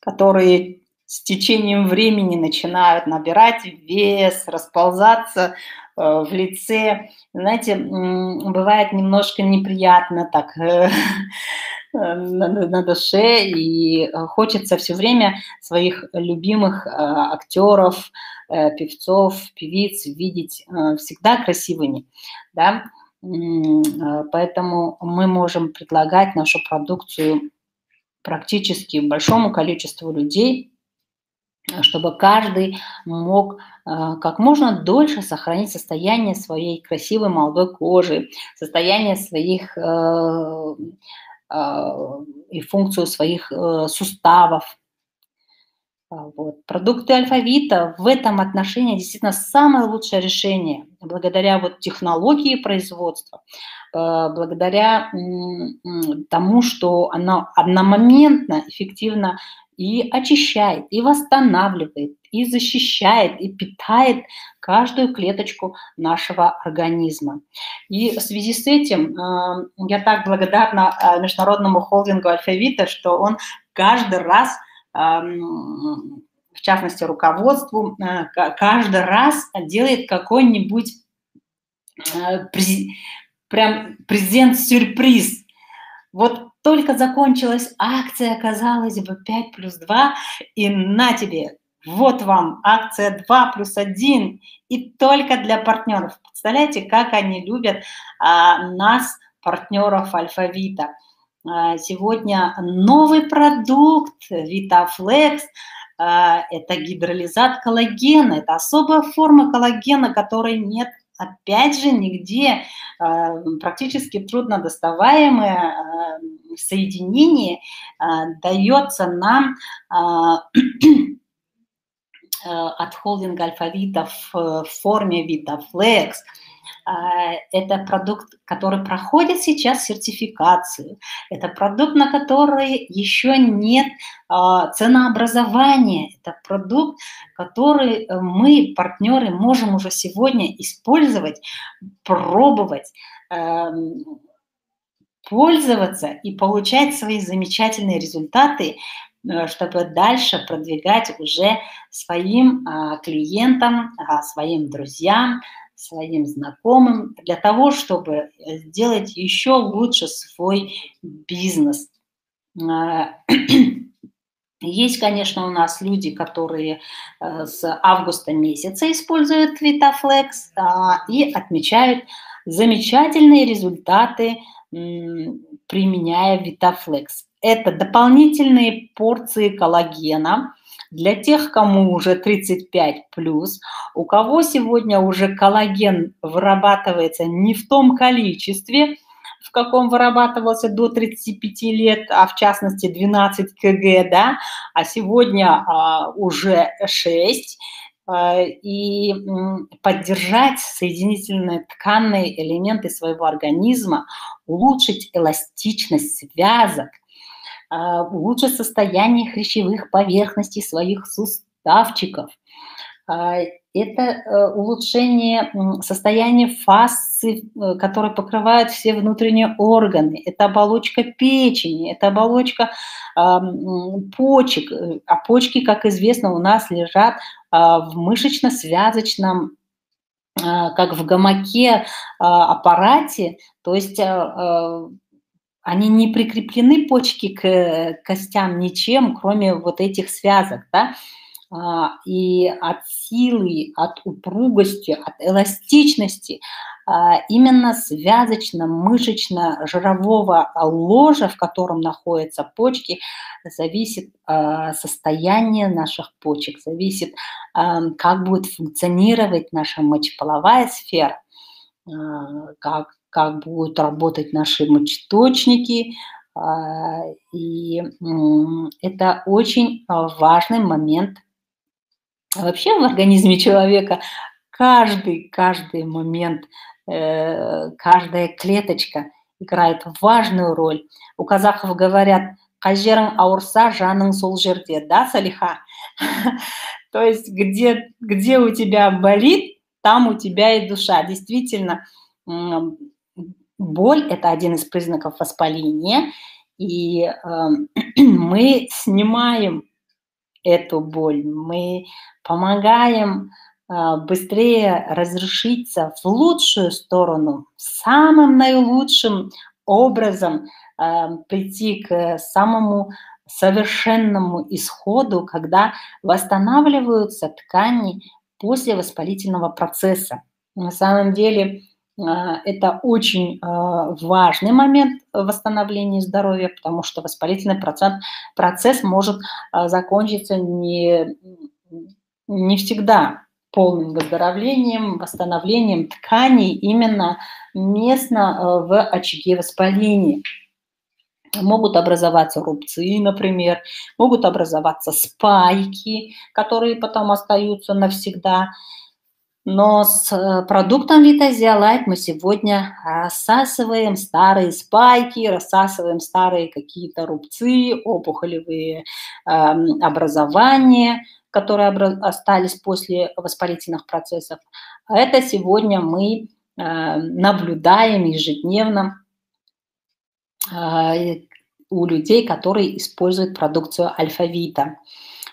которые с течением времени начинают набирать вес, расползаться э, в лице, знаете, бывает немножко неприятно так э, [laughs] на, на душе, и хочется все время своих любимых актеров, певцов, певиц видеть всегда красивыми, да, поэтому мы можем предлагать нашу продукцию практически большому количеству людей, чтобы каждый мог э, как можно дольше сохранить состояние своей красивой молодой кожи, состояние своих э, э, и функцию своих суставов. Вот. Продукты алфавита в этом отношении действительно самое лучшее решение, благодаря вот технологии производства, благодаря тому, что оно одномоментно, эффективно и очищает, и восстанавливает, и защищает, и питает каждую клеточку нашего организма. И в связи с этим э, я так благодарна э, международному холдингу Альфавита, что он каждый раз, э, в частности руководству, э, каждый раз делает какой-нибудь прям презент-сюрприз. Вот только закончилась акция, казалось бы, 5 плюс 2, и на тебе, вот вам акция 2 плюс 1, и только для партнеров. Представляете, как они любят а, нас, партнеров Альфавита. А, сегодня новый продукт а, – это гидролизат коллагена, это особая форма коллагена, которой нет опять же, нигде э, практически трудно доставаемое э, соединение э, дается нам [clears throat] от холдинга алфавита в форме Vitaflex – а, это продукт, который проходит сейчас сертификацию. Это продукт, на который еще нет а, ценообразования. Это продукт, который э, мы, партнеры, можем уже сегодня использовать, пробовать эм, пользоваться и получать свои замечательные результаты, э, чтобы дальше продвигать уже своим а, клиентам, своим друзьям, своим знакомым для того, чтобы сделать еще лучше свой бизнес. А, [clears throat] есть, конечно, у нас люди, которые э, с августа месяца используют Vitaflex а, и отмечают замечательные результаты, применяя Vitaflex. Это дополнительные порции коллагена, для тех, кому уже 35 плюс, у кого сегодня уже коллаген вырабатывается не в том количестве, в каком вырабатывался до 35 лет, а в частности 12 кг, да, а сегодня а, уже 6, а, и поддержать соединительные тканные элементы своего организма, улучшить эластичность связок, а, улучшить состояние хрящевых поверхностей своих суставчиков. А, это э, улучшение состояния фасции, э, которая покрывает все внутренние органы. Это оболочка печени, это оболочка почек. А почки, как известно, у нас лежат а, в мышечно-связочном как в гамаке аппарате, то есть они не прикреплены почки к костям ничем, кроме вот этих связок, да, а, и от силы, от упругости, от эластичности а, именно связочно-мышечно-жирового ложа, в котором находятся почки, зависит а, состояние наших почек, зависит, как будет функционировать наша мочеполовая сфера, как, как будут работать наши мочеточники, и это очень важный момент вообще в организме человека каждый, каждый момент, э, каждая клеточка играет важную роль. У казахов говорят, қай аурса жаның сол жерде, да, Салиха? [laughs] То есть где, где у тебя болит, там у тебя и душа. Действительно, боль – это один из признаков воспаления, и э, [clears throat] мы снимаем эту боль, мы помогаем а, быстрее разрешиться в лучшую сторону, самым наилучшим образом а, прийти к самому совершенному исходу, когда восстанавливаются ткани после воспалительного процесса. На самом деле это очень важный момент восстановления здоровья, потому что воспалительный процесс, процесс может закончиться не, не всегда полным выздоровлением, восстановлением тканей именно местно в очаге воспаления. Могут образоваться рубцы, например, могут образоваться спайки, которые потом остаются навсегда. Но с э, продуктом Витазиалайт мы сегодня рассасываем старые спайки, рассасываем старые какие-то рубцы, опухолевые э, образования, которые остались после воспалительных процессов. Это сегодня мы э, наблюдаем ежедневно э, у людей, которые используют продукцию Альфавита.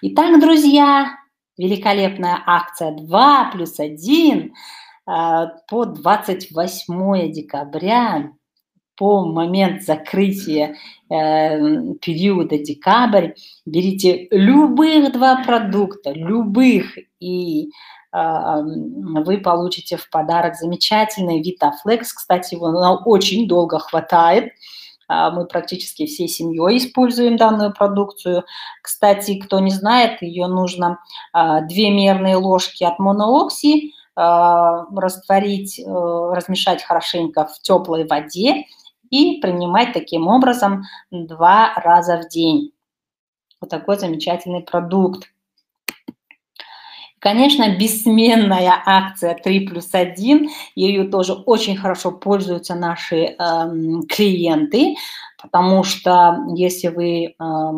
Итак, друзья, великолепная акция 2 плюс 1 э, по 28 декабря по момент закрытия э, периода декабрь берите любых два продукта, любых, и э, вы получите в подарок замечательный Витафлекс. Кстати, его очень долго хватает. А, мы практически всей семьей используем данную продукцию. Кстати, кто не знает, ее нужно а, две мерные ложки от моноокси а, растворить, э, размешать хорошенько в теплой воде и принимать таким образом два раза в день. Вот такой замечательный продукт. Конечно, бессменная акция 3 плюс 1, ею тоже очень хорошо пользуются наши э, клиенты, потому что если вы э,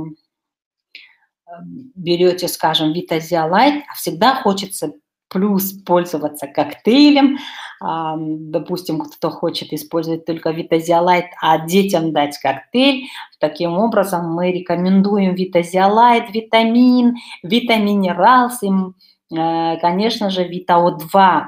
берете, скажем, Vitasia Light, всегда хочется плюс пользоваться коктейлем. Допустим, кто хочет использовать только Витазиалайт, а детям дать коктейль. Таким образом, мы рекомендуем Витазиалайт, витамин, витаминералс, им, конечно же, Витао-2.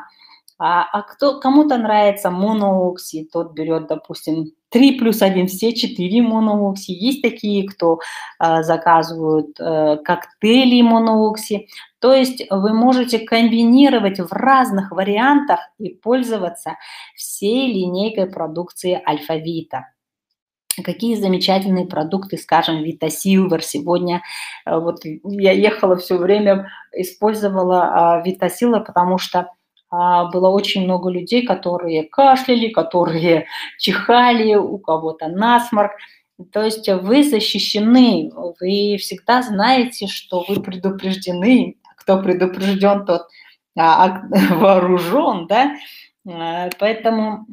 А, а кто, кому-то нравится моноокси, тот берет, допустим, 3 плюс 1, все 4 моноокси. Есть такие, кто э, заказывают э, коктейли моноокси. То есть вы можете комбинировать в разных вариантах и пользоваться всей линейкой продукции Альфавита. Какие замечательные продукты, скажем, Vita Silver. Сегодня э, вот я ехала все время, использовала Vita Silver, потому что а, было очень много людей, которые кашляли, которые [laughs] чихали, у кого-то насморк. То есть вы защищены, вы всегда знаете, что вы предупреждены. Кто предупрежден, тот а, [laughs] вооружен, да? А, поэтому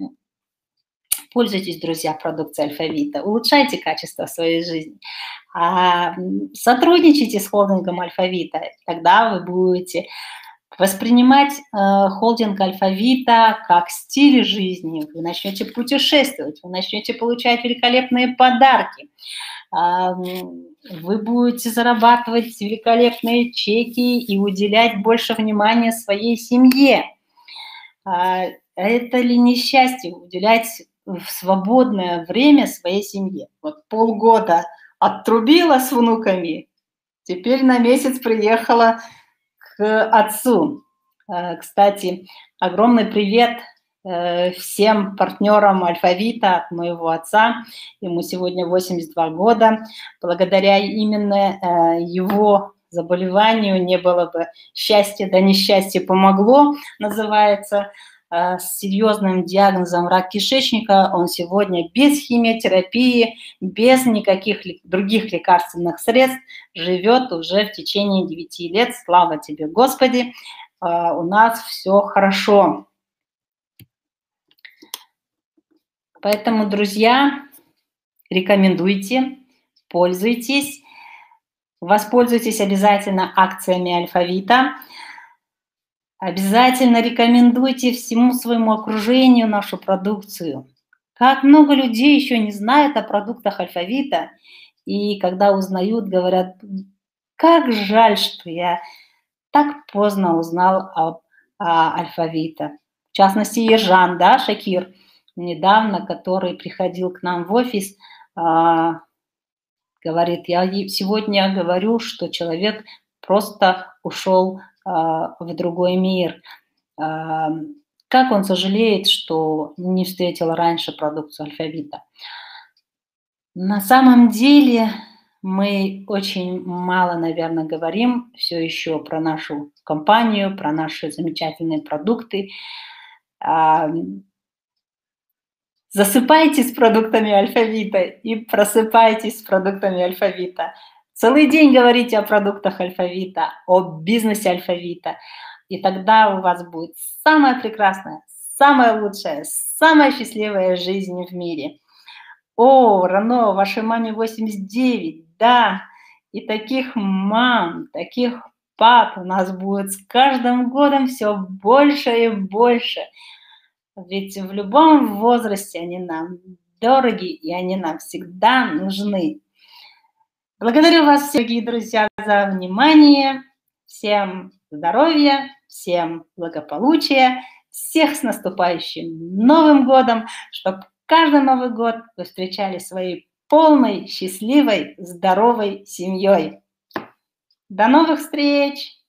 пользуйтесь, друзья, продукцией Альфавита, улучшайте качество своей жизни, а, сотрудничайте с холдингом Альфавита, тогда вы будете воспринимать э, холдинг Альфавита как стиль жизни, вы начнете путешествовать, вы начнете получать великолепные подарки, э, вы будете зарабатывать великолепные чеки и уделять больше внимания своей семье. Э, это ли несчастье уделять в свободное время своей семье? Вот полгода отрубила с внуками, теперь на месяц приехала к отцу. Э, кстати, огромный привет э, всем партнерам Альфавита от моего отца. Ему сегодня 82 года. Благодаря именно э, его заболеванию не было бы счастья, да несчастье помогло, называется. Э, с серьезным диагнозом рак кишечника, он сегодня без химиотерапии, без никаких других лекарственных средств живет уже в течение 9 лет. Слава тебе, Господи, э, у нас все хорошо. Поэтому, друзья, рекомендуйте, пользуйтесь, воспользуйтесь обязательно акциями Альфавита – Обязательно рекомендуйте всему своему окружению нашу продукцию. Как много людей еще не знают о продуктах алфавита, и когда узнают, говорят, как жаль, что я так поздно узнал о алфавита. В частности, Ержан, да, Шакир, недавно, который приходил к нам в офис, а, говорит, я сегодня говорю, что человек просто ушел а, в другой мир. А, как он сожалеет, что не встретил раньше продукцию алфавита. На самом деле мы очень мало, наверное, говорим все еще про нашу компанию, про наши замечательные продукты. А, засыпайтесь с продуктами алфавита и просыпайтесь с продуктами алфавита. Целый день говорите о продуктах алфавита, о бизнесе алфавита, и тогда у вас будет самая прекрасная, самая лучшая, самая счастливая жизнь в мире. О, Рано, вашей маме 89, да, и таких мам, таких пап у нас будет с каждым годом все больше и больше. Ведь в любом возрасте они нам дороги, и они нам всегда нужны. Благодарю вас, дорогие друзья, за внимание. Всем здоровья, всем благополучия, всех с наступающим Новым годом, чтобы каждый Новый год вы встречали своей полной, счастливой, здоровой семьей. До новых встреч!